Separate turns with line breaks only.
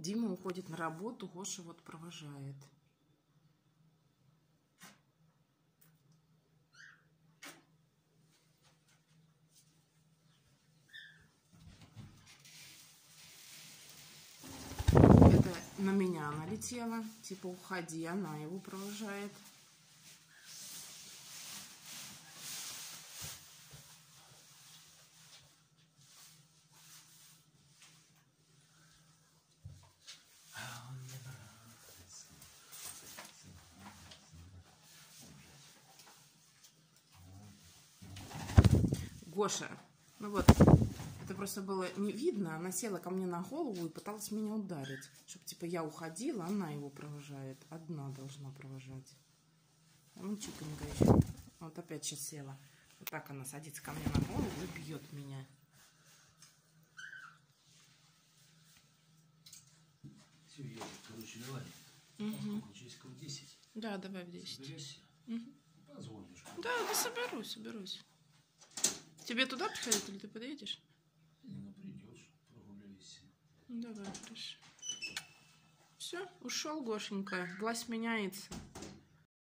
Дима уходит на работу, Гоша вот провожает. Это на меня налетела. Типа, уходи, она его провожает. Гоша, ну вот, это просто было не видно. Она села ко мне на голову и пыталась меня ударить. Чтобы, типа, я уходила, она его провожает. Одна должна провожать. Ну, чипенька еще. Вот опять сейчас села. Вот так она садится ко мне на голову и бьет меня.
Все, я, короче, давай.
Угу.
Сколько? Часиков 10.
Да, давай в 10.
Соберешься?
Угу.
Позвонишь.
Да, да соберусь, соберусь. Тебе туда приходить или ты подъедешь?
Ну, придешь, прогуляйся.
Ну, Давай, хорошо. Все, ушел Гошенька. Власть меняется.